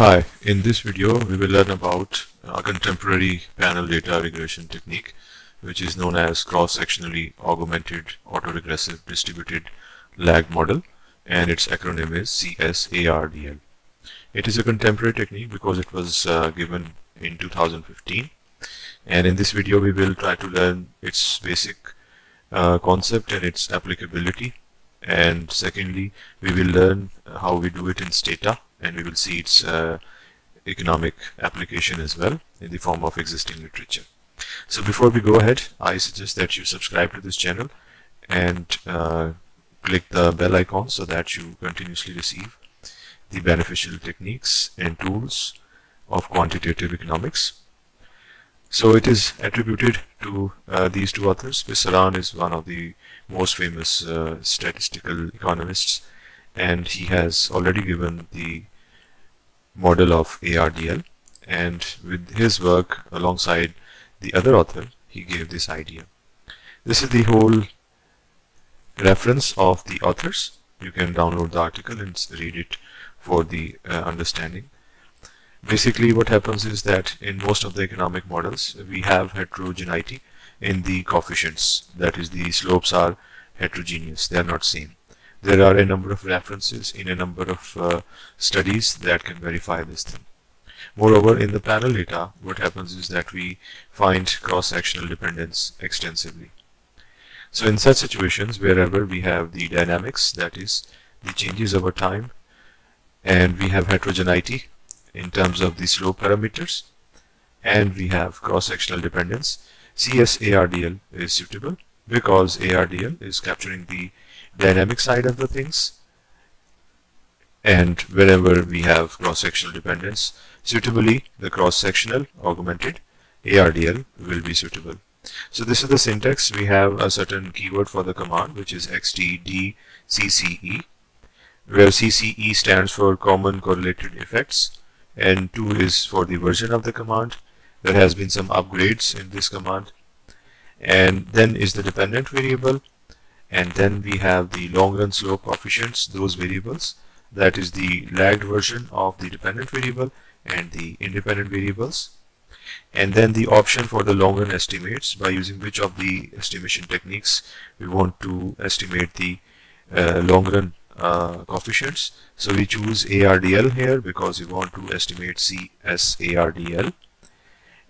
Hi, in this video we will learn about a contemporary panel data regression technique which is known as cross-sectionally augmented autoregressive distributed lag model and its acronym is CSARDL. It is a contemporary technique because it was uh, given in 2015 and in this video we will try to learn its basic uh, concept and its applicability and secondly we will learn how we do it in Stata and we will see its uh, economic application as well in the form of existing literature. So before we go ahead, I suggest that you subscribe to this channel and uh, click the bell icon so that you continuously receive the beneficial techniques and tools of quantitative economics. So it is attributed to uh, these two authors. Pesaran is one of the most famous uh, statistical economists and he has already given the model of ARDL and with his work alongside the other author he gave this idea. This is the whole reference of the authors. You can download the article and read it for the uh, understanding. Basically what happens is that in most of the economic models we have heterogeneity in the coefficients that is the slopes are heterogeneous they are not same there are a number of references in a number of uh, studies that can verify this thing. Moreover, in the panel data, what happens is that we find cross-sectional dependence extensively. So in such situations, wherever we have the dynamics, that is, the changes over time, and we have heterogeneity in terms of the slope parameters, and we have cross-sectional dependence, CSARDL is suitable because ARDL is capturing the dynamic side of the things. And wherever we have cross-sectional dependence suitably the cross-sectional augmented ARDL will be suitable. So this is the syntax. We have a certain keyword for the command which is xtdcce where CCE stands for common correlated effects and 2 is for the version of the command. There has been some upgrades in this command. And then is the dependent variable and then we have the long run slope coefficients those variables. That is the lagged version of the dependent variable and the independent variables. And then the option for the long run estimates. By using which of the estimation techniques we want to estimate the uh, long run uh, coefficients. So we choose ARDL here because we want to estimate CSARDL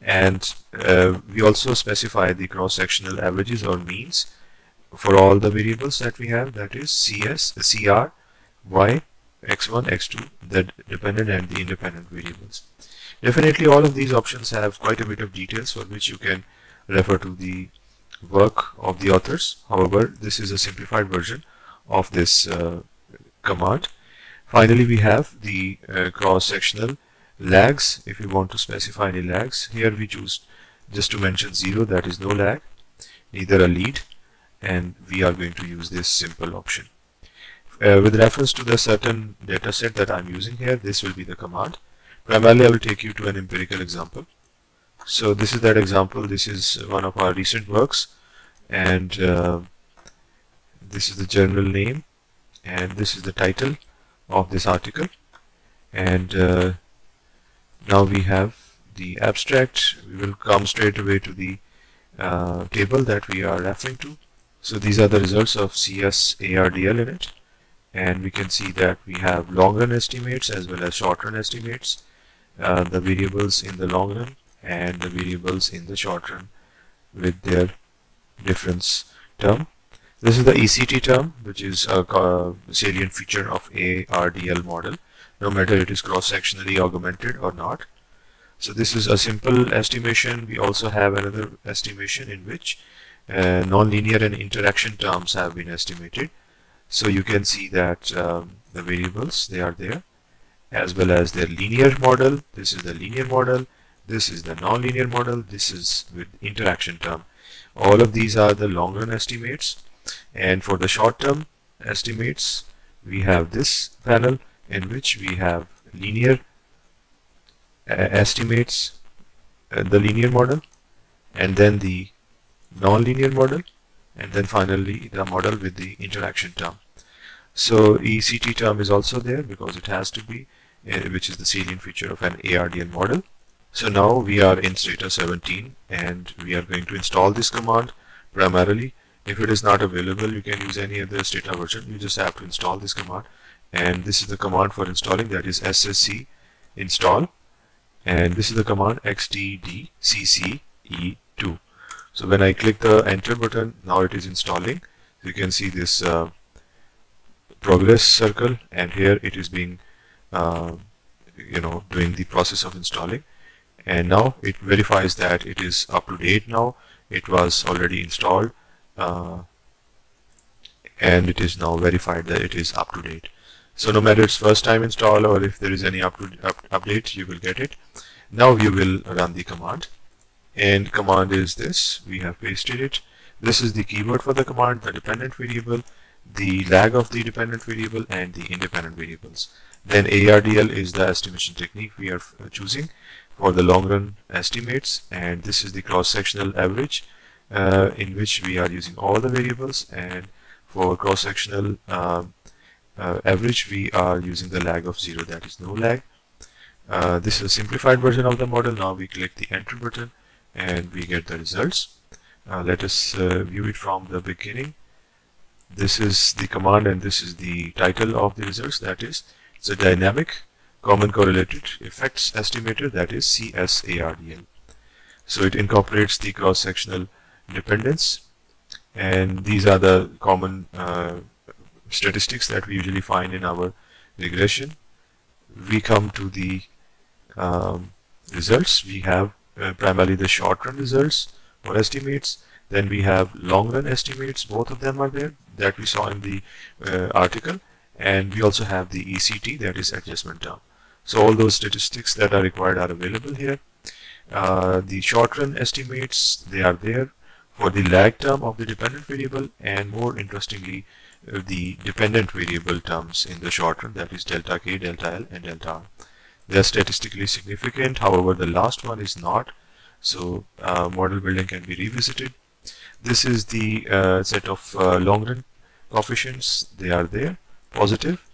and uh, we also specify the cross-sectional averages or means for all the variables that we have that is cs cr y x1 x2 the dependent and the independent variables. Definitely all of these options have quite a bit of details for which you can refer to the work of the authors. However this is a simplified version of this uh, command. Finally we have the uh, cross-sectional lags. If we want to specify any lags here we choose just to mention zero that is no lag neither a lead and we are going to use this simple option. Uh, with reference to the certain data set that I'm using here, this will be the command. Primarily, I will take you to an empirical example. So this is that example. This is one of our recent works and uh, this is the journal name and this is the title of this article and uh, now we have the abstract we will come straight away to the uh, table that we are referring to so these are the results of CS ARDL in it. And we can see that we have long run estimates as well as short run estimates. Uh, the variables in the long run and the variables in the short run with their difference term. This is the ECT term which is a salient feature of ARDL model no matter it is cross-sectionally augmented or not. So this is a simple estimation. We also have another estimation in which uh, nonlinear and interaction terms have been estimated. So you can see that um, the variables, they are there as well as their linear model. This is the linear model. This is the nonlinear model. This is with interaction term. All of these are the long run estimates. And for the short term estimates, we have this panel in which we have linear uh, estimates, uh, the linear model, and then the nonlinear model and then finally the model with the interaction term. So ECT term is also there because it has to be uh, which is the salient feature of an ARDL model. So now we are in Stata 17 and we are going to install this command primarily. If it is not available, you can use any other Stata version. You just have to install this command and this is the command for installing that is ssc install and this is the command xtdcce2 so when I click the enter button now it is installing. You can see this uh, progress circle and here it is being uh, you know doing the process of installing. And now it verifies that it is up to date now. It was already installed uh, and it is now verified that it is up to date. So no matter it's first time install or if there is any up up, update you will get it. Now you will run the command and command is this. We have pasted it. This is the keyword for the command the dependent variable the lag of the dependent variable and the independent variables. Then ARDL is the estimation technique we are choosing for the long run estimates. And this is the cross-sectional average uh, in which we are using all the variables. And for cross-sectional uh, uh, average we are using the lag of 0 that is no lag. Uh, this is a simplified version of the model. Now we click the enter button and we get the results. Uh, let us uh, view it from the beginning. This is the command and this is the title of the results that is it's a dynamic common correlated effects estimator that is CSARDL so it incorporates the cross-sectional dependence and these are the common uh, statistics that we usually find in our regression. We come to the um, results. We have primarily the short run results or estimates then we have long run estimates both of them are there that we saw in the uh, article and we also have the ECT that is adjustment term so all those statistics that are required are available here uh, the short run estimates they are there for the lag term of the dependent variable and more interestingly uh, the dependent variable terms in the short run that is delta k, delta l and delta r. They are statistically significant however the last one is not so uh, model building can be revisited. This is the uh, set of uh, long run coefficients they are there positive.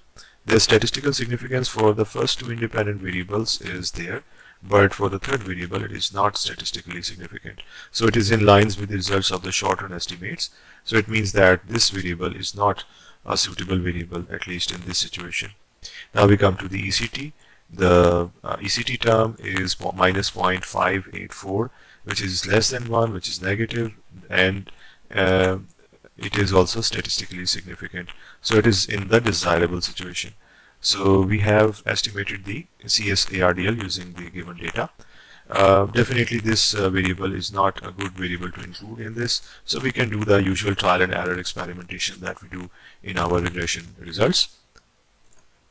The statistical significance for the first two independent variables is there but for the third variable it is not statistically significant. So it is in lines with the results of the short run estimates. So it means that this variable is not a suitable variable at least in this situation. Now we come to the ECT. The uh, ECT term is minus 0.584 which is less than 1 which is negative and uh, it is also statistically significant. So it is in the desirable situation. So we have estimated the CSARDL using the given data. Uh, definitely this uh, variable is not a good variable to include in this so we can do the usual trial and error experimentation that we do in our regression results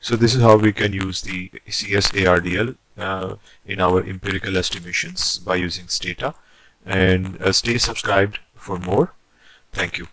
so this is how we can use the CSARDL uh, in our empirical estimations by using Stata. And uh, stay subscribed for more. Thank you